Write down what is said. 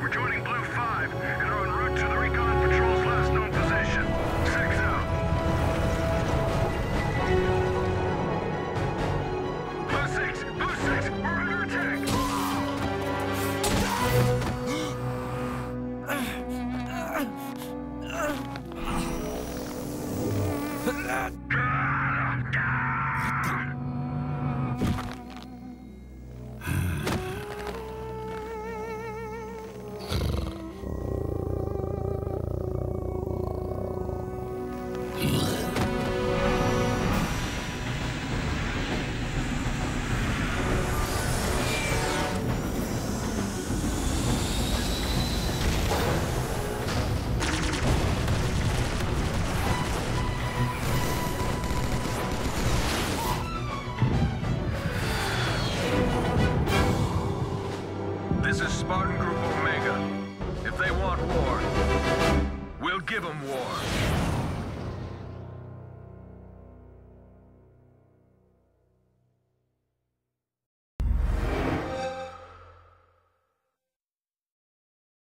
We're joining Blue 5 and are en route to the recon patrol's last known position. Six out. Blue 6! Blue 6! We're under attack! This is Spartan Group Omega. If they want war, we'll give them war.